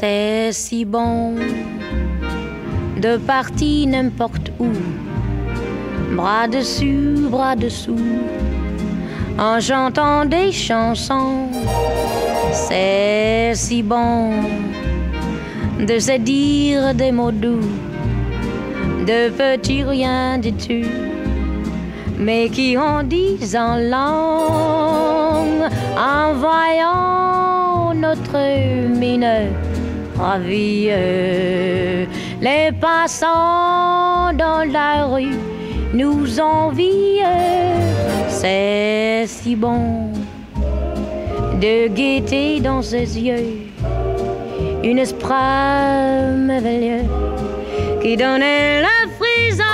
C'est si bon de partir n'importe où, bras dessus, bras dessous, en chantant des chansons. C'est si bon de se dire des mots doux, de petits rien du tout, mais qui en disent en langue, en voyant notre mine ravie. Les passants dans la rue nous envient, c'est si bon de gaieté dans ses yeux une esprit merveilleux qui donnait la frisson.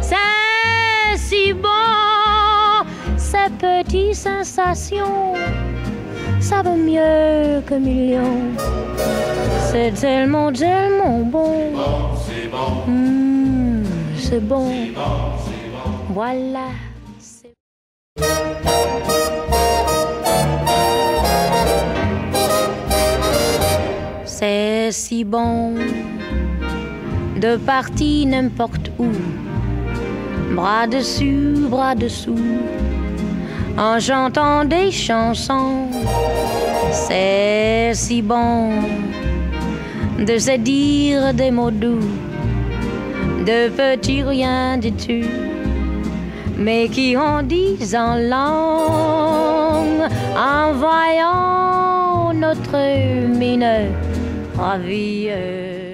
C'est si bon, ces petites sensations, ça vaut mieux que millions. C'est tellement, tellement bon. c'est bon. C'est bon. c'est bon. Voilà. c'est- C'est si bon de partir n'importe où, bras dessus, bras dessous, en chantant des chansons. C'est si bon de se dire des mots doux, de petits rien du tout, mais qui en disent en langue, en voyant notre mine ravie.